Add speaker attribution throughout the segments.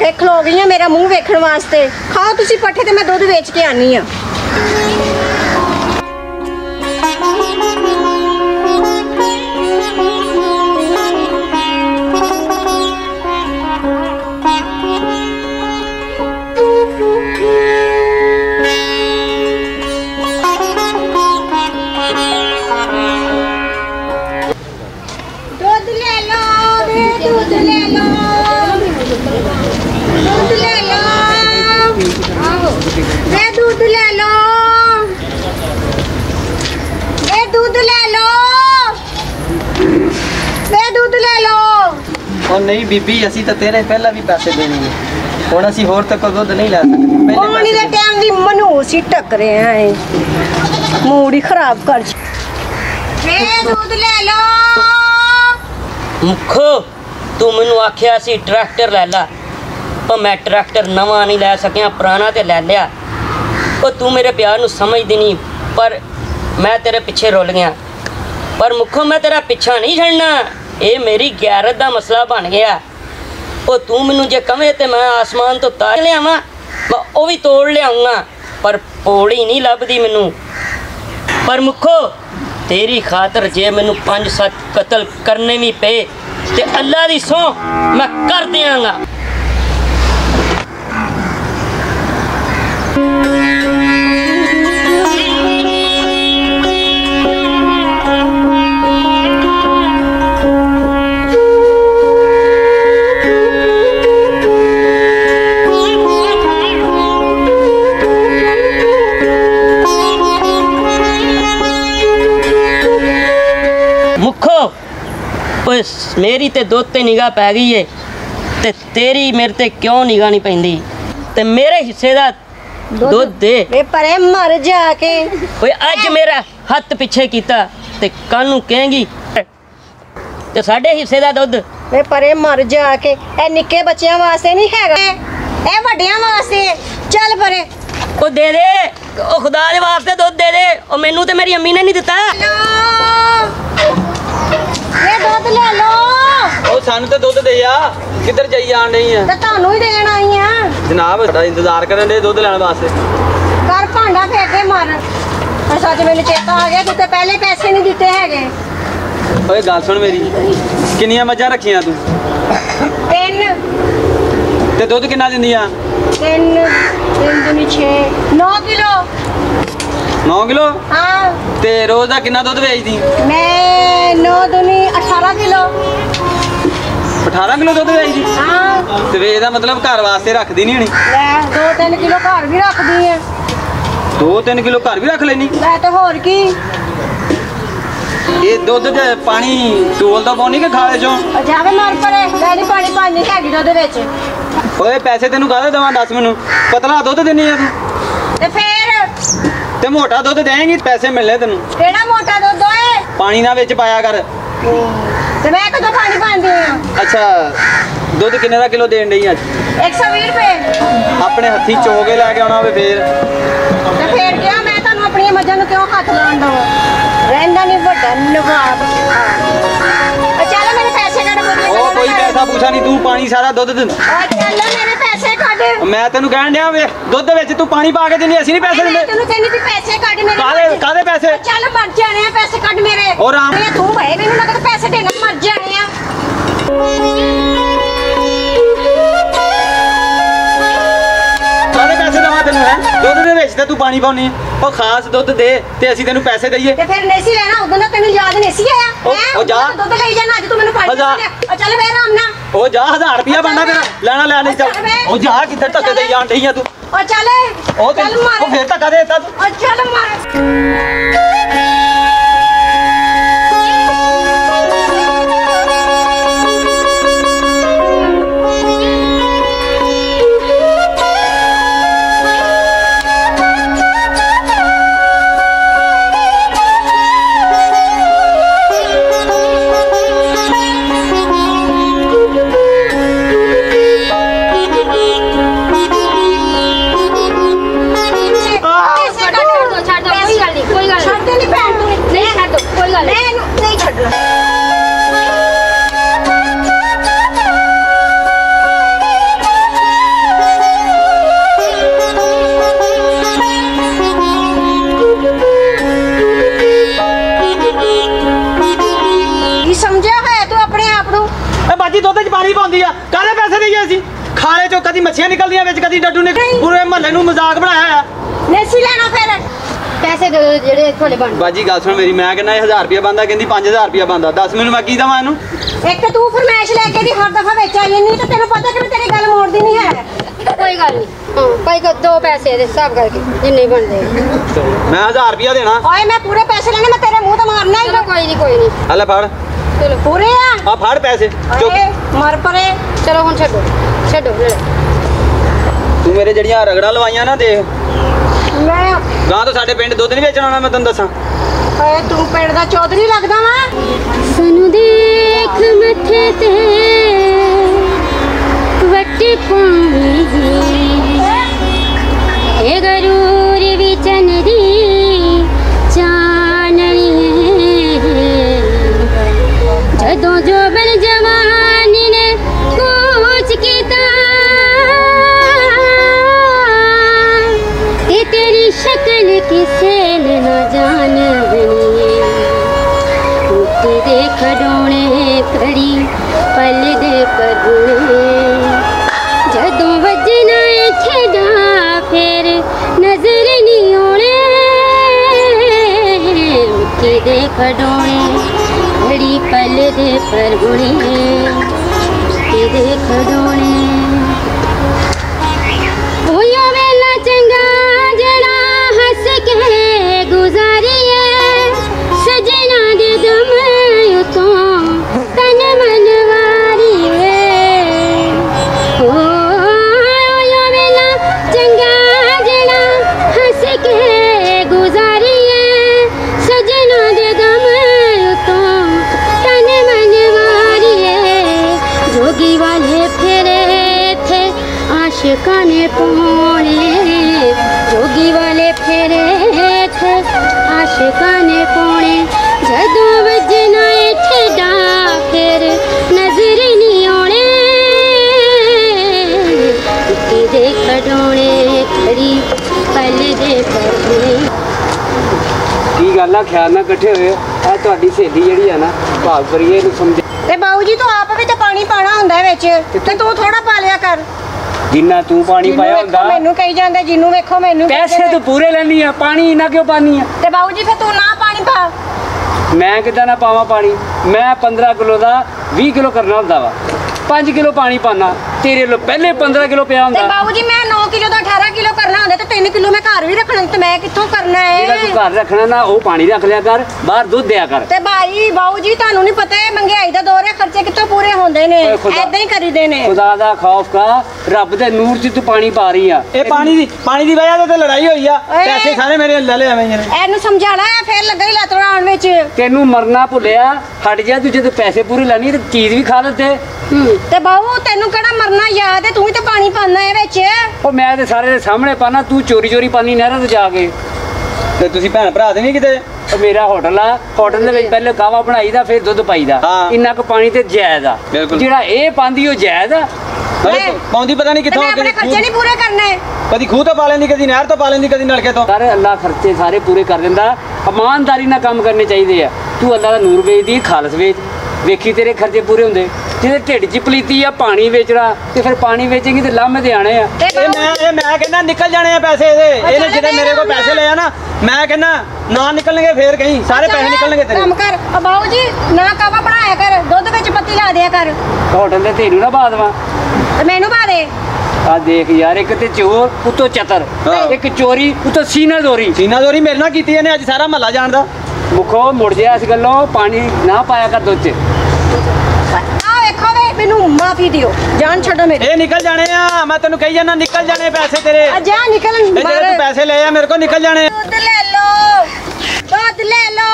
Speaker 1: ਕੇ ਖਲੋ ਗਈ ਆ ਮੇਰਾ ਮੂੰਹ ਵੇਖਣ ਵਾਸਤੇ। ਖਾਓ ਤੁਸੀਂ ਪੱਠੇ ਤੇ ਮੈਂ ਦੁੱਧ ਵੇਚ ਕੇ ਆਨੀ ਆ।
Speaker 2: ਉਹ ਨਹੀਂ ਬੀਬੀ ਅਸੀਂ ਤਾਂ ਤੇਰੇ ਪਹਿਲਾਂ ਵੀ ਪੈਸੇ ਦੇਣੇ ਨੇ। ਹੁਣ ਅਸੀਂ ਹੋਰ ਤੱਕ ਦੁੱਧ ਨਹੀਂ ਲੈ ਸਕਦੇ ਪਹਿਲੇ
Speaker 1: ਪਾਣੀ ਦੇ। ਟਾਈਮ ਦੀ ਮਨੂਸ ਹੀ ਟੱਕਰਿਆ ਏ ਮੂਡ ਹੀ ਖਰਾਬ ਕਰ ਵੇ ਦੁੱਧ ਲੈ ਲਓ।
Speaker 3: ਮੁਖੋ ਤੂੰ ਮੈਨੂੰ ਆਖਿਆ ਸੀ ਟਰੈਕਟਰ ਲੈ ਲੈ। ਪਰ ਮੈਂ ਟਰੈਕਟਰ ਨਵਾਂ ਨਹੀਂ ਲੈ ਸਕਿਆ ਪੁਰਾਣਾ ਤੇ ਲੈ ਲਿਆ। ਉਹ ਤੂੰ ਮੇਰੇ ਪਿਆਰ ਨੂੰ ਸਮਝਦੀ ਨਹੀਂ ਪਰ ਮੈਂ ਤੇਰੇ ਪਿੱਛੇ ਰੁੱਲ ਗਿਆ। ਪਰ ਮੁਖੋ ਮੈਂ ਤੇਰਾ ਪਿੱਛਾ ਨਹੀਂ ਛੱਡਣਾ। ਇਹ ਮੇਰੀ ਗੈਰਤ ਦਾ ਮਸਲਾ ਬਣ ਗਿਆ। ਉਹ ਤੂੰ ਮੈਨੂੰ ਜੇ ਕਵੇਂ ਤੇ ਮੈਂ ਆਸਮਾਨ ਤੋਂ ਤਾਰ ਲਿਆਵਾਂ, ਮੈਂ ਉਹ ਵੀ ਤੋੜ ਲਿਆਉਂਗਾ ਪਰ ਪੌੜੀ ਨਹੀਂ ਲੱਭਦੀ ਮੈਨੂੰ। ਪਰ ਮੁਖੋ, ਤੇਰੀ ਖਾਤਰ ਜੇ ਮੈਨੂੰ 5-7 ਕਤਲ ਕਰਨੇ ਵੀ ਪਏ ਤੇ ਅੱਲਾ ਦੀ ਸੌ ਮੈਂ ਕਰ ਦਿਆਂਗਾ। ਮੇਰੀ ਤੇ ਦੁੱਧ ਤੇ ਨਿਗਾਹ ਪੈ ਗਈ ਏ ਤੇ ਤੇਰੀ ਮੇਰੇ ਤੇ ਕਿਉਂ ਨਿਗਾਹ ਨਹੀਂ ਪੈਂਦੀ? ਤੇ ਮੇਰੇ ਹਿੱਸੇ ਦਾ ਦੁੱਧ। ਦੇ।
Speaker 1: ਵੇ ਪਰੇ ਮਰ ਜਾ ਕੇ।
Speaker 3: ਓਏ ਅੱਜ ਮੇਰਾ ਹੱਥ ਪਿੱਛੇ ਕੀਤਾ ਤੇ ਕੱਲ ਨੂੰ ਕਹੇਂਗੀ ਤੇ ਸਾਡੇ ਹਿੱਸੇ ਦਾ ਦੁੱਧ।
Speaker 1: ਵੇ ਪਰੇ ਮਰ ਜਾ ਕੇ। ਇਹ ਨਿੱਕੇ ਬੱਚਿਆਂ ਵਾਸਤੇ ਨਹੀਂ ਹੈਗਾ। ਇਹ ਵੱਡਿਆਂ ਵਾਸਤੇ। ਚੱਲ ਪਰੇ।
Speaker 3: ਉਹ ਦੇ ਦੇ। ਉਹ ਖੁਦਾ ਦੇ ਵਾਸਤੇ ਦੁੱਧ ਦੇ ਦੇ। ਉਹ ਮੈਨੂੰ ਤੇ ਮੇਰੀ ਅੰਮੀ ਨੇ ਨਹੀਂ ਦਿੱਤਾ।
Speaker 1: ਇਹ ਦੁੱਧ ਲੈ ਲਓ।
Speaker 2: ਉਹ ਸਾਨੂੰ ਤਾਂ ਦੁੱਧ ਦੇ ਆ। ਕਿੱਧਰ ਜਾਈ ਜਾਣ ਨਹੀਂ ਆ?
Speaker 1: ਤੇ ਤੁਹਾਨੂੰ ਹੀ ਦੇਣ ਆਈ ਆ।
Speaker 2: ਜਨਾਬ ਸਾਡਾ ਇੰਤਜ਼ਾਰ ਕਰਨ ਦੇ ਦੁੱਧ ਲੈਣ ਵਾਸਤੇ।
Speaker 1: ਕਰ ਭਾਂਡਾ ਫੇਰ ਕੇ ਮਰ ਪਰ ਸੱਚ ਮੈਨੂੰ ਚੇਤਾ ਆ ਗਿਆ ਤੂੰ ਤੇ ਪਹਿਲੇ ਪੈਸੇ ਨਹੀਂ ਦਿੱਤੇ ਹੈਗੇ।
Speaker 2: ਓਏ ਗੱਲ ਸੁਣ ਮੇਰੀ। ਕਿੰਨੀਆਂ ਮੱਝਾਂ ਰੱਖੀਆਂ ਤੂੰ?
Speaker 1: ਤਿੰਨ।
Speaker 2: ਤੇ ਦੁੱਧ ਕਿੰਨਾ ਦਿੰਦੀਆਂ
Speaker 1: ਤਿੰਨ। ਤਿੰਨ ਦੁਨੀ 6 9 ਕਿਲੋ।
Speaker 2: 9 ਕਿਲੋ?
Speaker 1: ਹਾਂ।
Speaker 2: ਤੇ ਰੋਜ਼ ਦਾ ਕਿੰਨਾ ਦੁੱਧ ਵੇਚਦੀ?
Speaker 1: ਮੈਂ 9 ਦੁਨੀ 18 ਕਿਲੋ।
Speaker 2: 18 ਕਿਲੋ ਦੁੱਧ ਵੇਚਦੀ?
Speaker 1: ਹਾਂ।
Speaker 2: ਤੇ ਵੇ ਇਹਦਾ ਮਤਲਬ ਘਰ ਵਾਸਤੇ ਰੱਖਦੀ ਨਹੀਂ ਹੋਣੀ?
Speaker 1: ਲੈ 2-3 ਕਿਲੋ ਘਰ ਵੀ ਰੱਖਦੀ ਆ।
Speaker 2: 2-3 ਕਿਲੋ ਘਰ ਵੀ ਰੱਖ ਲੈਣੀ
Speaker 1: ਲੈ ਤੇ ਹੋਰ ਕੀ।
Speaker 2: ਇਹ ਦੁੱਧ ਤੇ ਪਾਣੀ ਡੋਲ ਦਾ ਪਾਉਣੀ ਕਿ ਖਾਲੇ ਚੋਂ?
Speaker 1: ਜਾਵੇ ਮਰ ਪਰੇ ਨਹੀਂ ਪਾਣੀ ਪਾਣੀ ਹੈਗੀ ਦੁੱਧ ਵਿੱਚ।
Speaker 2: ਓਏ ਪੈਸੇ ਤੈਨੂੰ ਕਾਹਦੇ ਦੇਵਾਂ ਦੱਸ ਮੈਨੂੰ? ਪਤਲਾ ਦੁੱਧ ਦਿੰਨੀ ਆ ਤੂੰ।
Speaker 1: ਤੇ ਫੇਰ
Speaker 2: ਤੇ ਮੋਟਾ ਦੁੱਧ ਦੇਂਗੀ ਪੈਸੇ ਮਿਲਨੇ ਤੈਨੂੰ।
Speaker 1: ਕਿਹੜਾ ਮੋਟਾ ਦੁੱਧ ਓਏ?
Speaker 2: ਪਾਣੀ ਨਾ ਵਿੱਚ ਪਾਇਆ ਕਰ।
Speaker 1: ਤੇ ਮੈਂ ਕਦੋਂ ਪਾਣੀ ਪਾਉਂਦੀ ਆ?
Speaker 2: ਅੱਛਾ ਦੁੱਧ ਕਿੰਨੇ ਦਾ ਕਿਲੋ ਦੇਣ ਡਈ ਅੱਜ?
Speaker 1: 120 ਰੁਪਏ।
Speaker 2: ਆਪਣੇ ਹੱਥੀ ਚੋ ਕੇ ਲੈ ਕੇ ਆਉਣਾ ਹੋਵੇ ਫੇਰ।
Speaker 1: ਤੇ ਫੇਰ ਕਿਹਾ ਮੈਂ ਤੁਹਾਨੂੰ ਆਪਣੀਆਂ ਮੱਝਾਂ ਨੂੰ ਕਿਉਂ ਹੱਥ ਲਾਉਣ ਦਵਾਂ? ਰਹਿੰਦਾ ਨਹੀਂ ਵੱਡਾ ਨਵਾਬ ਚੱਲ ਮੇਰੇ ਪੈਸੇ ਕੱਢ ਬੋਲੀ
Speaker 2: ਉਹ ਕੋਈ ਪੈਸਾ ਪੂਛਾ ਨਹੀਂ ਤੂੰ ਪਾਣੀ ਸਾਰਾ ਦੁੱਧ ਦਿੰਦਾ।
Speaker 1: ਪੈਸੇ ਕੱਢ
Speaker 2: ਮੈਂ ਤੈਨੂੰ ਕਹਿਣ ਡਿਆ ਵੇ ਦੁੱਧ ਵਿੱਚ ਤੂੰ ਪਾਣੀ ਪਾ ਕੇ ਦਿੰਦੀ ਅਸੀਂ ਨਹੀਂ ਪੈਸੇ ਦਿੰਦੇ।
Speaker 1: ਤੈਨੂੰ ਕਹਿੰਦੀ ਵੀ ਪੈਸੇ ਕੱਢ ਮੇਰੇ
Speaker 2: ਕਾਦੇ ਕਾਦੇ ਪੈਸੇ?
Speaker 1: ਚੱਲ ਮਰ ਜਾਣੇ ਆ ਪੈਸੇ ਕੱਢ ਮੇਰੇ।
Speaker 2: ਉਹ ਰਾਮ-
Speaker 1: ਤੂੰ ਭਏ ਮੈਨੂੰ ਲੱਗਦਾ ਪੈਸੇ ਦੇਣਾ ਮਰ ਜਾਣੇ ਆ।
Speaker 2: ਕਾਦੇ ਪੈਸੇ ਦੇਵਾਂ ਤੈਨੂੰ ਹੈ? ਦੁੱਧ ਦੇ ਵਿੱਚ ਤੇ ਤੂੰ ਪਾਣੀ ਪਾਉਣੀ ਹੈ ਉਹ ਖਾਸ ਦੁੱਧ ਦੇ ਤੇ ਅਸੀਂ ਤੈਨੂੰ ਪੈਸੇ ਦਈਏ।
Speaker 1: ਤੇ ਫਿਰ ਨੇਸੀ ਲੈਣਾ ਉਦੋਂ ਦਾ ਤੈਨੂੰ ਯਾਦ ਨੇਸੀ ਆਇਆ
Speaker 2: ਉਹ- ਜਾ।
Speaker 1: ਦੁੱਧ ਲਈ ਜਾਣਾ ਅੱਜ ਤੂੰ ਮੈਨੂੰ ਪਾਣੀ
Speaker 2: ਜਾ।
Speaker 1: ਦੇ ਆ। ਚੱਲ ਵੇ ਆਰਾਮ ਨਾਲ।
Speaker 2: ਉਹ ਜਾ 1000 ਰੁਪਿਆ ਬਣਦਾ ਤੇਰਾ। ਲੈਣਾ ਲੈ ਨਹੀਂ
Speaker 1: ਵੇ।
Speaker 2: ਉਹ ਜਾ ਕਿੱਧਰ ਧੱਕੇ ਦੇ ਜਾਣ ਡਈ ਆ ਤੂੰ?
Speaker 1: ਉਹ ਚੱਲ ਮਾਰ।
Speaker 2: ਉਹ ਫੇਰ ਧੱਕਾ ਦੇ ਦਿੱਤਾ ਤੂੰ।
Speaker 1: ਉਹ ਚੱਲ ਮਾਰ।
Speaker 2: ਬਾਜੀ ਦੁੱਧ 'ਚ ਪਾਣੀ ਪਾਉਂਦੀ ਆ। ਕਾਹਦੇ ਪੈਸੇ ਦੇਈਏ ਅਸੀਂ? ਖਾਲੇ ਚੋਂ ਕਦੀ ਮੱਛੀਆਂ ਨਿਕਲਦੀਆਂ ਵਿੱਚ ਕਦੀ ਡੱਡੂ ਨੇ ਪੂਰੇ ਮਹੱਲੇ ਨੂੰ ਮਜ਼ਾਕ ਬਣਾਇਆ ਆ
Speaker 1: ਨੇਸੀ ਲੈਣਾ ਫਿਰ।
Speaker 4: ਪੈਸੇ ਦੇ ਦਿਓ ਜਿਹੜੇ ਤੁਹਾਡੇ ਬਣ
Speaker 2: ਬਾਜੀ ਗੱਲ ਸੁਣ ਮੇਰੀ ਮੈਂ ਕਹਿੰਦਾ ਇਹ 1000 ਰੁਪਿਆ ਬੰਦਾ ਕਹਿੰਦੀ 5000 ਰੁਪਿਆ ਬੰਦਾ। ਦੱਸ ਮੈਨੂੰ ਮੈਂ ਕੀ ਦਵਾਂ ਇਹਨੂੰ?
Speaker 1: ਇੱਕ ਤਾਂ ਫਰਮਾਇਸ਼ ਲੈ ਕੇ ਦੀ ਹਰ ਦਫਾ ਵਿੱਚ ਆਈ ਨਹੀਂ ਤੇ ਤੈਨੂੰ ਪਤਾ ਕਿ ਮੈਂ ਤੇਰੀ ਗੱਲ ਮੋੜਦੀ ਨਹੀਂ ਹੈ
Speaker 4: ਕੋਈ ਗੱਲ ਨਹੀਂ। ਹਾਂ ਭਾਈ ਕੋ ਦੋ ਪੈਸੇ ਦੇ ਹਿਸਾਬ ਕਰਕੇ ਜਿੰਨੇ ਬਣਦੇ
Speaker 2: ਮੈਂ 1000 ਰੁਪਿਆ ਦੇਣਾ।
Speaker 1: ਓਏ ਮੈਂ ਪੂਰੇ ਪੈਸੇ ਲੈਣੇ ਮੈਂ ਤੇਰੇ ਮੂੰਹ ਤੇ ਮਾਰਨਾ
Speaker 4: ਚਲੋ
Speaker 1: ਹੀ
Speaker 4: ਕੋਈ ਨਹੀਂ ਕੋਈ ਨਹੀਂ।
Speaker 2: ਆ ਲੈ ਫੜ।
Speaker 4: ਚਲੋ
Speaker 1: ਪੂਰੇ ਆ।
Speaker 2: ਆ ਫੜ ਪੈਸੇ ਚੁੱਕ।
Speaker 1: ਮਰ ਪਰੇ।
Speaker 4: ਚਲੋ ਹੁਣ ਛੱਡੋ। ਛੱਡੋ ਲੈ।
Speaker 2: ਤੂੰ ਮੇਰੇ ਜਿਹੜੀਆਂ ਰਗੜਾ ਲਵਾਈਆਂ ਨਾ ਦੇਖ।
Speaker 1: ਮੈਂ
Speaker 2: ਗਾਂ ਤੋਂ ਸਾਡੇ ਪਿੰਡ ਦੁੱਧ ਨਹੀਂ ਵੇਚਣ ਆਉਣਾ ਮੈਂ ਤੈਨੂੰ ਦੱਸਾਂ।
Speaker 1: ਓਏ ਤੂੰ ਪਿੰਡ ਦਾ ਚੌਧਰੀ ਲੱਗਦਾ ਵਾ?
Speaker 4: ਸਾਨੂੰ ਦੇਖ ਮੱਥੇ ਤੇ ਵੱਟ ਪਾਉਂਦੀ ਇਹ ਗਰੂਰ ਵੀ ਚੰਦੀ ਚਾਨਣੀ ਜਦੋਂ ਜੋ ਬਨ ਜਵਾਨੀ ਨੇ ਕੁਛ ਕੀਤਾ ਤੇ ਤੇਰੀ ਸ਼ਕਲ ਕਿਸੇ ਨੇ ਨਾ ਜਾਣਨੀ ਉੱਤੇ ਦੇ ਖਡੋਣੇ ਖੜੀ ਪਲ ਦੇ ਪਰਨੇ ਜਦੋਂ ਵੱਜਣਾ ਏ ਛੇੜਾ ਫੇਰ ਨਜ਼ਰ ਨਹੀਂ ਆਉਣੇ ਦੇ ਪਰਨੇ ਉੱਤੇ ਆਸ਼ਿਕਾਂ ਨੇ ਪੋਣੇ। ਜਦੋਂ ਵੱਜਣਾ ਏ ਠੇਡਾ ਫਿਰ ਨਜ਼ਰ ਨਹੀਂ ਆਉਣੇ। ਉੱਤੇ ਦੇ ਖਡੋਣੇ ਖੜੀ ਪਲ ਦੇ ਪਰਨੇ
Speaker 5: ਕੀ ਗੱਲ ਆ? ਖਿਆਲ ਨਾਲ ਇਕੱਠੇ ਹੋਏ ਆ ਤੁਹਾਡੀ ਸਹੇਲੀ ਜਿਹੜੀ ਆ ਨਾ ਭਾਗਪਰੀਏ ਨੂੰ ਸਮਝ
Speaker 1: ਤੇ ਬਾਊ ਜੀ ਤੂੰ ਆਪ ਵੀ ਤਾਂ ਪਾਣੀ ਪਾਣਾ ਹੁੰਦਾ ਵਿੱਚ। ਤੇ ਤੂੰ ਥੋੜਾ ਪਾ ਲਿਆ ਕਰ।
Speaker 5: ਜਿੰਨਾ ਤੂੰ ਪਾਣੀ ਪਾਇਆ ਹੁੰਦਾ।
Speaker 1: ਮੈਨੂੰ ਕਹੀ ਜਾਂਦੇ ਜਿਹਨੂੰ ਵੇਖੋ ਮੈਨੂੰ
Speaker 5: ਪੈਸੇ। ਤੂੰ ਪੂਰੇ ਲੈਣੀ ਆ ਪਾਣੀ ਇੰਨਾ ਕਿਉਂ ਪਾਣੀ ਆ?
Speaker 1: ਤੇ ਬਾਊ ਜੀ ਫਿਰ ਤੂੰ ਨਾ ਪਾਣੀ ਪਾ।
Speaker 5: ਮੈਂ ਕਿਦਾਂ ਨਾ ਪਾਵਾਂ ਪਾਣੀ? ਮੈਂ 15 ਕਿਲੋ ਦਾ 20 ਕਿਲੋ ਕਰਨਾ ਹੁੰਦਾ ਵਾ। 5 ਕਿਲੋ ਪਾਣੀ ਪਾਣਾ ਤੇਰੇ ਲੋ ਪਹਿਲੇ 15 ਕਿਲੋ ਪਿਆ
Speaker 1: ਤੇ
Speaker 5: ਹੁੰਦਾ।
Speaker 1: ਬਾਊ ਜੀ ਮੈਂ 9 ਕਿਲੋ ਦਾ 18 ਕਿਲੋ ਕਰਨਾ ਹੁੰਦਾ ਤੇ 3 ਕਿਲੋ ਮੈਂ ਘਰ ਵੀ ਰੱਖਣਾ ਤੇ ਮੈਂ ਕਿੱਥੋਂ ਕਰਨਾ
Speaker 5: ਜਿਹੜਾ ਤੂੰ
Speaker 1: ਹੈ
Speaker 5: ਘਰ ਰੱਖਣਾ ਨਾ ਉਹ ਪਾਣੀ ਰੱਖ ਲਿਆ ਕਰ ਬਾਹਰ ਦੁੱਧ ਦਿਆ ਕਰ।
Speaker 1: ਤੇ ਭਾਈ ਬਾਊ ਜੀ ਤੁਹਾਨੂੰ ਨਹੀਂ ਪਤਾ ਹੈ ਮਹਿੰਗਾਈ ਦਾ ਦੌਰ ਹੈ ਖਰਚੇ ਕਿੱਥੋਂ ਪੂਰੇ ਹੁੰਦੇ ਨੇ? ਐਦਾਂ ਹੀ ਕਰੀਦੇ ਨੇ।
Speaker 5: ਖੁਦਾ ਦਾ ਖੌਫ ਕਰ ਰੱਬ ਦੇ ਨੂਰ 'ਚ ਤੂੰ ਪਾਣੀ ਪਾ ਰਹੀ ਆ।
Speaker 2: ਇਹ ਪਾਣੀ ਦੀ ਪਾਣੀ ਦੀ ਵਜ੍ਹਾ ਤੋਂ ਤੇ ਲੜਾਈ ਹੋਈ ਆ। ਪੈਸੇ ਸਾਰੇ ਮੇਰੇ ਲੈ ਲਿਆ ਮੈਂ ਇਹਨੇ।
Speaker 1: ਇਹਨੂੰ ਸਮਝਾਣਾ ਹੈ ਫੇਰ ਲੱਗਾ ਹੀ ਲਤੜਾਉਣ ਵਿੱਚ।
Speaker 5: ਤੈਨੂੰ ਮਰਨਾ ਭੁੱਲਿਆ ਹਟ ਜਾ ਤੂੰ ਜਦੋਂ ਪੈਸੇ ਪੂਰੇ ਲੈਣੀ ਤੇ ਚੀਜ਼ ਵੀ ਖਾ ਲੈਂਦੇ
Speaker 1: ਤੇ ਬਾਊ ਤੈਨੂੰ ਕਿਹੜਾ ਮਰਨਾ ਯਾਦ ਹੈ? ਤੂੰ ਵੀ ਤਾਂ ਪਾਣੀ ਪਾਣਾ ਹੈ ਵਿੱਚ।
Speaker 5: ਉਹ ਮੈਂ ਤੇ ਸਾਰੇ ਦੇ ਸਾਹਮਣੇ ਪਾਣਾ ਤੂੰ ਚੋਰੀ ਚੋਰੀ ਪਾਣੀ ਨਹਿਰਾਂ ਤੇ ਜਾ ਕੇ।
Speaker 2: ਤੇ ਤੁਸੀਂ ਭੈਣ ਭਰਾ ਤੇ ਨਹੀਂ ਕਿਤੇ?
Speaker 5: ਉਹ ਮੇਰਾ ਹੋਟਲ ਆ। ਹੋਟਲ ਦੇ ਵਿੱਚ ਪਹਿਲੇ ਕਾਵਾ ਬਣਾਈਦਾ ਫਿਰ ਦੁੱਧ ਪਾਈਦਾ। ਇੰਨਾ ਕੁ ਪਾਣੀ ਤੇ ਜਾਇਜ਼ ਆ। ਜਿਹੜਾ ਇਹ ਪਾਉਂਦੀ ਉਹ ਜਾਇਜ਼ ਆ।
Speaker 2: ਪਾਉਂਦੀ ਪਤਾ ਨਹੀਂ
Speaker 1: ਤੇ
Speaker 2: ਕਿੱਥੋਂ
Speaker 1: ਆਪਣੇ ਖਰਚੇ ਨਹੀਂ ਪੂਰੇ ਕਰਨੇ।
Speaker 2: ਕਦੀ ਖੂਹ ਤੋਂ ਪਾ ਲੈਂਦੀ ਕਦੀ ਨਹਿਰ ਤੋਂ ਪਾ ਲੈਂਦੀ ਕਦੀ ਨਲਕੇ ਤੋਂ।
Speaker 5: ਸਾਰੇ ਅੱਲਾ ਖਰਚੇ ਸਾਰੇ ਪੂਰੇ ਕਰ ਦਿੰਦਾ। ਇਮਾਨਦਾਰੀ ਨਾਲ ਕੰਮ ਕਰਨੇ ਚਾਹੀਦੇ ਆ। ਤੂੰ ਅੱਲਾ ਦਾ ਨੂਰ ਵੇਚਦੀ ਖਾਲਸ ਵੇਚ। ਵੇਖੀ ਤੇਰੇ ਖਰਚੇ ਪੂਰੇ ਹੁੰਦੇ। ਜਿਹਦੇ ਢਿੱਡ 'ਚ ਪਲੀਤੀ ਆ ਪਾਣੀ ਵੇਚਣਾ ਤੇ ਫਿਰ ਪਾਣੀ ਵੇਚੇਂਗੀ ਤੇ ਲਾਮੇ ਤੇ ਆਣੇ ਆ।
Speaker 2: ਇਹ ਮੈਂ ਇਹ ਮੈਂ ਕਹਿੰਦਾ ਨਿਕਲ ਜਾਣੇ ਆ ਪੈਸੇ ਇਹਦੇ। ਇਹਨੇ ਜਿਹੜੇ ਮੇਰੇ ਕੋਲ ਪੈਸੇ ਲਏ ਆ ਨਾ ਮੈਂ ਕਹਿੰਦਾ ਨਾ ਨਿਕਲਣਗੇ ਫੇਰ ਕਹੀਂ। ਸਾਰੇ ਪੈਸੇ ਨਿਕਲਣਗੇ ਤੇਰੇ।
Speaker 1: ਕੰਮ ਕਰ। ਆ ਬਾਊ ਜੀ ਨਾ ਕਾਵਾ ਬਣਾਇਆ ਕਰ ਦੁੱਧ ਵਿੱਚ ਪੱਤੀ ਲਾ ਦਿਆ ਕਰ।
Speaker 5: ਹੋਟਲ ਦੇ ਤੇਰੂ ਨਾ ਬਾਦਵਾ
Speaker 1: ਤੇ ਮੈਨੂੰ ਪਾ ਦੇ।
Speaker 5: ਆ ਦੇਖ ਯਾਰ ਇੱਕ ਤੇ ਚੋਰ ਉਤੋਂ ਚਤਰ। ਇੱਕ ਚੋਰੀ ਉਤੋਂ ਸੀਨਾ ਦੋਰੀ।
Speaker 2: ਸੀਨਾ ਦੋਰੀ ਮੇਰੇ ਨਾਲ ਕੀਤੀ ਇਹਨੇ ਅੱਜ ਸਾਰਾ ਮਹੱਲਾ ਜਾਣਦਾ।
Speaker 5: ਮੁਖੋ ਮੁੜ ਜਾ ਇਸ ਗੱਲੋਂ ਪਾਣੀ ਨਾ ਪਾਇਆ ਕਰ ਦੁੱਧ 'ਚ।
Speaker 1: ਆ ਵੇਖੋ ਵੇ ਮੈਨੂੰ ਮਾਫੀ ਦਿਓ। ਜਾਨ ਛੱਡੋ ਮੇਰੀ।
Speaker 2: ਇਹ ਨਿਕਲ ਜਾਣੇ ਆ। ਮੈਂ ਤੈਨੂੰ ਕਹੀ ਜਾਂਦਾ ਨਿਕਲ ਜਾਣੇ ਪੈਸੇ ਤੇਰੇ।
Speaker 1: ਆ ਜਾ ਨਿਕਲ
Speaker 2: ਇਹ ਜਿਹੜੇ ਤੂੰ
Speaker 1: ਬਾਹਰ।
Speaker 2: ਪੈਸੇ ਲਏ ਆ ਮੇਰੇ ਕੋਲ ਨਿਕਲ ਜਾਣੇ ਆ।
Speaker 1: ਦੁੱਧ ਲੈ ਲੋ ਦੁੱਧ ਲੈ ਲੋ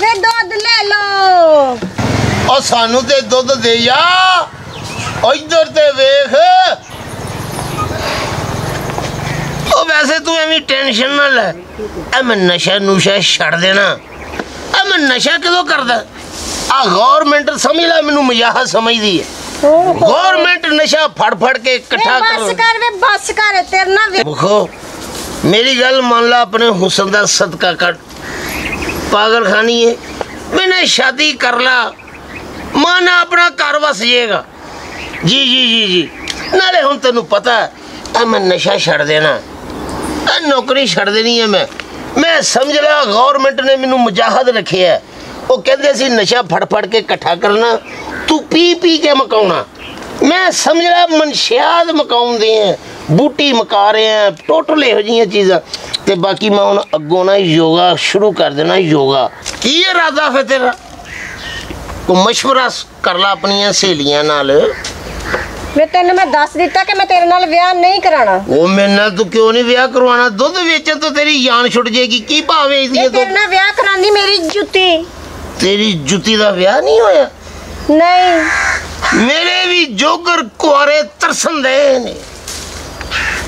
Speaker 1: ਵੇ ਦੁੱਧ ਲੈ ਲੋ
Speaker 6: ਉਹ ਸਾਨੂੰ ਤੇ ਦੁੱਧ ਦੇ ਜਾ ਇੱਧਰ ਤੇ ਵੇਖ। ਉਹ ਵੈਸੇ ਤੂੰ ਐਵੇਂ ਟੈਨਸ਼ਨ ਨਾ ਲੈ। ਐ ਮੈਂ ਨਸ਼ਾ ਨੁਸ਼ਾ ਛੱਡ ਦੇਣਾ। ਐ ਮੈਂ ਨਸ਼ਾ ਕਦੋਂ ਕਰਦਾ? ਆ ਗਵਰਨਮੈਂਟ ਸਮਝ ਲੈ ਮੈਨੂੰ ਮਜ਼ਾਕ ਸਮਝਦੀ ਹੈ ਗਵਰਨਮੈਂਟ ਨਸ਼ਾ ਫੜ ਫੜ ਕੇ ਇਕੱਠਾ
Speaker 1: ਬੱਸ
Speaker 6: ਕਰ।
Speaker 1: ਕਰ ਵੇ ਬੱਸ ਕਰ ਤੇਰੇ ਨਾਲ ਵੇ-
Speaker 6: ਮੁਖੋ ਮੇਰੀ ਗੱਲ ਮੰਨ ਲਾ ਆਪਣੇ ਹੁਸਨ ਦਾ ਸਦਕਾ ਕਰ। ਪਾਗਲਖਾਨੀ ਹੈ ਮੈਨੇ ਸ਼ਾਦੀ ਕਰ ਲਾ। ਮਨ ਆਪਣਾ ਘਰ ਵਸ ਜਾਏਗਾ ਜੀ ਜੀ ਜੀ ਜੀ। ਨਾਲੇ ਹੁਣ ਤੈਨੂੰ ਪਤਾ ਆ ਮੈਂ ਨਸ਼ਾ ਛੱਡ ਦੇਣਾ। ਆ ਨੌਕਰੀ ਛੱਡ ਦੇਣੀ ਹੈ ਮੈਂ। ਮੈਂ ਸਮਝ ਲਿਆ ਗਵਰਨਮੈਂਟ ਨੇ ਮੈਨੂੰ ਮੁਜਾਹਦ ਰੱਖਿਆ ਹੈ। ਉਹ ਕਹਿੰਦੇ ਸੀ ਨਸ਼ਾ ਫੜ ਫੜ ਕੇ ਇਕੱਠਾ ਕਰਨਾ, ਤੂੰ ਪੀ ਪੀ ਕੇ ਮਕਾਉਣਾ। ਮੈਂ ਸਮਝ ਲਿਆ, ਮਨਸ਼ਿਆਦ ਮਕਾਉਂਦੇ ਆ ਬੂਟੀ ਮਕਾ ਰਹੇ ਆ ਟੋਟਲ ਇਹੋ ਜਿਹੀਆਂ ਚੀਜ਼ਾਂ। ਤੇ ਬਾਕੀ ਮੈਂ ਹੁਣ ਅੱਗੋਂ ਨਾ ਯੋਗਾ ਸ਼ੁਰੂ ਕਰ ਦੇਣਾ, ਯੋਗਾ। ਕੀ ਇਰਾਦਾ ਫਿਰ ਤੇਰਾ? ਤੂੰ ਮਸ਼ਵਰਾ ਕਰ ਲੈ ਆਪਣੀਆਂ ਸਹੇਲੀਆਂ ਨਾਲ।
Speaker 1: ਮੈਂ ਤੈਨੂੰ ਮੈਂ ਦੱਸ ਦਿੱਤਾ ਕਿ ਮੈਂ ਤੇਰੇ ਨਾਲ ਵਿਆਹ ਨਹੀਂ ਕਰਾਣਾ
Speaker 6: ਉਹ ਮੇਰੇ ਨਾਲ ਤੂੰ ਕਿਉਂ ਨਹੀਂ ਵਿਆਹ ਕਰਵਾਉਣਾ? ਦੁੱਧ ਵੇਚਣ ਤੋਂ ਤੇਰੀ ਜਾਨ ਛੁੱਟ ਜਾਏਗੀ। ਕੀ ਭਾਅ ਵੇਚਦੀ ਹੈ
Speaker 1: ਜੇ ਤੇਰੇ ਨਾਲ ਵਿਆਹ ਕਰਾਂਦੀ ਮੇਰੀ ਜੁੱਤੀ।
Speaker 6: ਤੇਰੀ ਜੁੱਤੀ ਦਾ ਵਿਆਹ ਨਹੀਂ ਹੋਇਆ?
Speaker 1: ਨਹੀਂ।
Speaker 6: ਮੇਰੇ ਵੀ ਜੋਗਰ ਕੁਆਰੇ ਤਰਸਨ ਦੇ ਨੇ।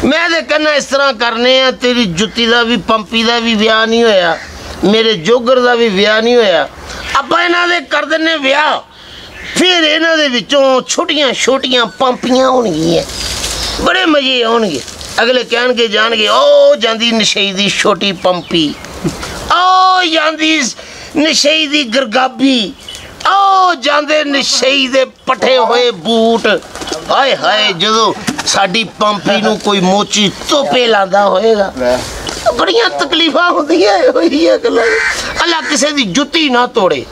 Speaker 6: ਮੈਂ ਤੇ ਕਹਿੰਦਾ ਇਸ ਤਰ੍ਹਾਂ ਕਰਨੇ ਆ ਤੇਰੀ ਜੁੱਤੀ ਦਾ ਵੀ ਪੰਪੀ ਦਾ ਵੀ ਵਿਆਹ ਨਹੀਂ ਹੋਇਆ। ਮੇਰੇ ਜੋਗਰ ਦਾ ਵੀ ਵਿਆਹ ਨਹੀਂ ਹੋਇਆ। ਆਪਾਂ ਇਹਨਾਂ ਦੇ ਕਰ ਦਿੰਨੇ ਵਿਆਹ। ਫਿਰ ਇਹਨਾਂ ਦੇ ਵਿੱਚੋਂ ਛੋਟੀਆਂ ਛੋਟੀਆਂ ਪੰਪੀਆਂ ਹੋਣਗੀਆਂ। ਬੜੇ ਮਜ਼ੇ ਆਉਣਗੇ। ਅਗਲੇ ਕਹਿਣਗੇ, ਜਾਣਗੇ ਉਹ ਜਾਂਦੀ ਨਸ਼ਈ ਦੀ ਛੋਟੀ ਪੰਪੀ। ਉਹ ਜਾਂਦੀ ਨਸ਼ਈ ਦੀ ਗਰਗਾਬੀ। ਓ ਜਾਂਦੇ ਨਸ਼ਈ ਦੇ ਪੱਠੇ ਹੋਏ ਬੂਟ। ਹਾਏ ਹਾਏ, ਜਦੋਂ ਸਾਡੀ ਪੰਪੀ ਨੂੰ ਕੋਈ ਮੋਚੀ ਤੋਪੇ ਲਾਂਦਾ ਹੋਏਗਾ। ਬੜੀਆਂ ਤਕਲੀਫਾਂ ਹੁੰਦੀਆਂ ਹੋਈ ਹੈ ਗੱਲਾਂ। ਅੱਲਾ ਕਿਸੇ ਦੀ ਜੁੱਤੀ ਨਾ ਤੋੜੇ।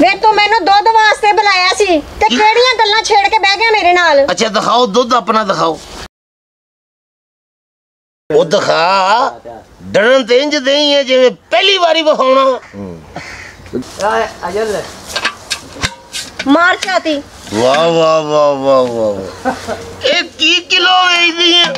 Speaker 1: ਵੇ ਤੂੰ ਮੈਨੂੰ ਦੁੱਧ ਵਾਸਤੇ ਬੁਲਾਇਆ ਸੀ ਤੇ? ਕਿਹੜੀਆਂ ਗੱਲਾਂ ਛੇੜ ਕੇ ਬਹਿ ਗਿਆ ਮੇਰੇ ਨਾਲ?
Speaker 6: ਅੱਛਾ ਦਿਖਾਓ ਦੁੱਧ ਆਪਣਾ ਦਿਖਾਓ। ਉਹ ਦਿਖਾ ਡਰਨ ਤੇ ਇੰਜ ਦੇਈ ਹੈ ਜਿਵੇਂ ਪਹਿਲੀ ਵਾਰੀ ਵਿਖਾਉਣਾ।
Speaker 1: ਮਾਰ ਚਾਤੀ
Speaker 6: ਵਾਹ ਵਾਹ ਵਾਹ ਵਾਹ ਵਾਹ। ਇਹ ਕੀ ਕਿਲੋ ਵੇਚਦੀ ਹੈ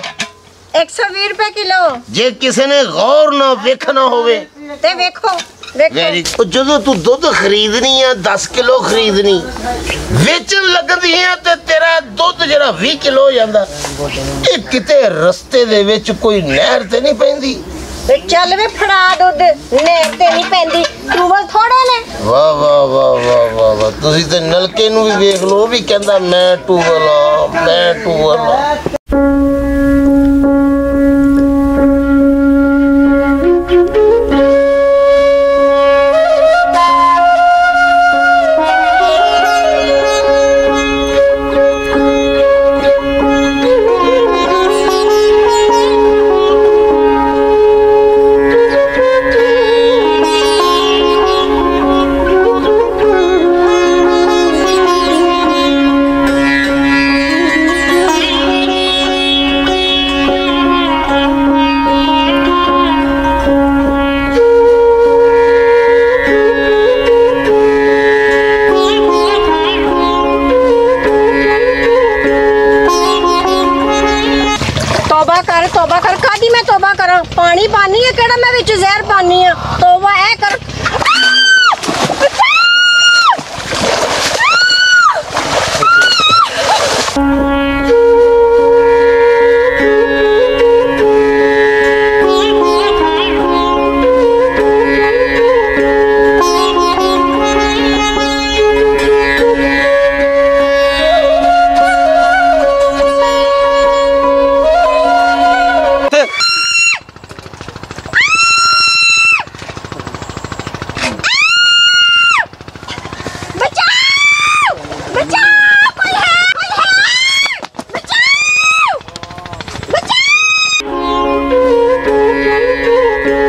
Speaker 1: 120 ਰੁਪਏ ਕਿਲੋ
Speaker 6: ਜੇ ਕਿਸੇ ਨੇ ਗੌਰ ਨਾ ਵੇਖਣਾ ਹੋਵੇ
Speaker 1: ਤੇ ਵੇਖੋ ਵੇਖੋ
Speaker 6: ਵੈਰੀ ਜਦੋਂ ਤੂੰ ਦੁੱਧ ਖਰੀਦਣੀ ਆ 10 ਕਿਲੋ ਖਰੀਦਣੀ ਵੇਚਣ ਲੱਗਦੀ ਆ ਤੇ ਤੇਰਾ ਦੁੱਧ ਜਿਹੜਾ 20 ਕਿਲੋ ਹੋ ਜਾਂਦਾ ਇਹ ਕਿਤੇ ਰਸਤੇ ਦੇ ਵਿੱਚ ਕੋਈ ਨਹਿਰ ਤੇ ਨਹੀਂ ਪੈਂਦੀ
Speaker 1: ਤੇ ਚੱਲ ਵੇ ਫੜਾ ਦੁੱਧ ਨਹਿਰ ਤੇ ਨਹੀਂ ਪੈਂਦੀ ਟੂਬਲ ਥੋੜੇ ਨੇ
Speaker 6: ਵਾਹ ਵਾਹ ਵਾਹ ਵਾਹ ਵਾਹ ਵਾਹ ਤੁਸੀਂ ਤੇ ਨਲਕੇ ਨੂੰ ਵੀ ਵੇਖ ਲਓ ਵੀ ਕਹਿੰਦਾ ਮੈਂ ਟੂਵਲ ਆ ਮੈਂ ਟੂਵਲ ਆ
Speaker 2: ਓਏ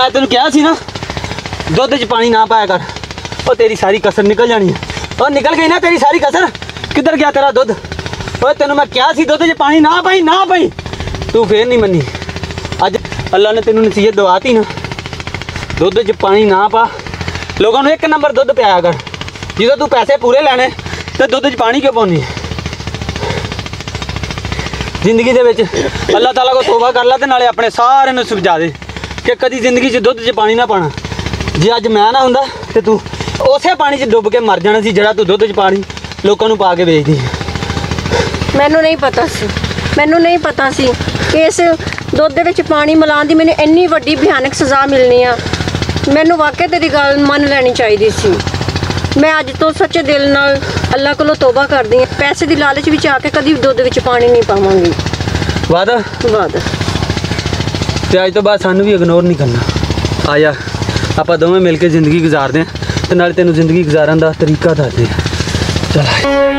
Speaker 2: ਮੈਂ ਤੈਨੂੰ ਕਿਹਾ ਸੀ ਨਾ, ਦੁੱਧ 'ਚ ਪਾਣੀ ਨਾ ਪਾਇਆ ਕਰ। ਉਹ ਤੇਰੀ ਸਾਰੀ ਕਸਰ ਨਿਕਲ ਜਾਣੀ ਹੈ ਉਹ ਨਿਕਲ ਗਈ ਨਾ ਤੇਰੀ ਸਾਰੀ ਕਸਰ? ਕਿੱਧਰ ਗਿਆ ਤੇਰਾ ਦੁੱਧ? ਓਏ ਤੈਨੂੰ ਮੈਂ ਕਿਹਾ ਸੀ ਦੁੱਧ 'ਚ ਪਾਣੀ ਨਾ ਪਾਈ ਨਾ ਪਾਈ। ਤੂੰ ਫੇਰ ਨਹੀਂ ਮੰਨੀ। ਅੱਜ ਅੱਲਾ ਨੇ ਤੈਨੂੰ ਨਸੀਹਤ ਦਵਾਤੀ ਨਾ। ਦੁੱਧ 'ਚ ਪਾਣੀ ਨਾ ਪਾ। ਲੋਕਾਂ ਨੂੰ ਇੱਕ ਨੰਬਰ ਦੁੱਧ ਪਿਆਇਆ ਕਰ। ਜਦੋਂ ਤੂੰ ਪੈਸੇ ਪੂਰੇ ਲੈਣੇ, ਤੇ ਦੁੱਧ 'ਚ ਪਾਣੀ ਕਿਉਂ ਪਾਉਣੀ ਜ਼ਿੰਦਗੀ ਦੇ ਵਿੱਚ ਅੱਲਾਹ ਤਾਲਾ ਕੋ ਤੋਬਾ ਕਰ ਲੈ ਤੇ ਨਾਲੇ ਆਪਣੇ ਸਾਰਿਆਂ ਨੂੰ ਸਮਝਾ ਦੇ। ਕਿ ਕਦੀ ਜ਼ਿੰਦਗੀ 'ਚ ਦੁੱਧ 'ਚ ਪਾਣੀ ਨਾ ਪਾਣਾ। ਜੇ ਅੱਜ ਮੈਂ ਨਾ ਹੁੰਦਾ ਤੇ ਤੂੰ ਉਸੇ ਪਾਣੀ 'ਚ ਡੁੱਬ ਕੇ ਮਰ ਜਾਣਾ ਸੀ ਜਿਹੜਾ ਤੂੰ ਦੁੱਧ 'ਚ ਪਾਣੀ ਲੋਕਾਂ ਨੂੰ ਪਾ ਕੇ ਵੇਚਦੀ ਹੈ।
Speaker 1: ਮੈਨੂੰ ਨਹੀਂ ਪਤਾ ਸੀ। ਮੈਨੂੰ ਨਹੀਂ ਪਤਾ ਸੀ ਕਿ ਇਸ ਦੁੱਧ ਦੇ ਵਿੱਚ ਪਾਣੀ ਮਿਲਾਉਣ ਦੀ ਮੈਨੂੰ ਇੰਨੀ ਵੱਡੀ ਭਿਆਨਕ ਸਜ਼ਾ ਮਿਲਣੀ ਆ। ਮੈਨੂੰ ਵਾਕਿਆ ਤੇਰੀ ਗੱਲ ਮੰਨ ਲੈਣੀ ਚਾਹੀਦੀ ਸੀ। ਮੈਂ ਅੱਜ ਤੋਂ ਸੱਚੇ ਦਿਲ ਨਾਲ ਅੱਲਾਹ ਕੋਲੋਂ ਤੋਬਾ ਕਰਦੀ ਹਾਂ। ਪੈਸੇ ਦੀ ਲਾਲਚ ਵਿੱਚ ਆ ਕੇ ਕਦੀ ਦੁੱਧ ਵਿੱਚ ਪਾਣੀ ਨਹੀਂ ਪਾਵਾਂਗੀ।
Speaker 2: ਵਾਦਾ?
Speaker 1: ਬਾਦ
Speaker 2: ਤੇ ਅੱਜ ਤੋਂ ਬਾਅਦ ਸਾਨੂੰ ਵੀ ਇਗਨੋਰ ਨਹੀਂ ਕਰਨਾ। ਆ ਜਾ ਆਪਾਂ ਦੋਵੇਂ ਮਿਲ ਕੇ ਜ਼ਿੰਦਗੀ ਗੁਜ਼ਾਰਦੇ ਹਾਂ ਤੇ ਨਾਲੇ ਤੈਨੂੰ ਜ਼ਿੰਦਗੀ ਗੁਜ਼ਾਰਨ ਦਾ ਤਰੀਕਾ ਦੱਸਦੇ ਹਾਂ। ਚਲ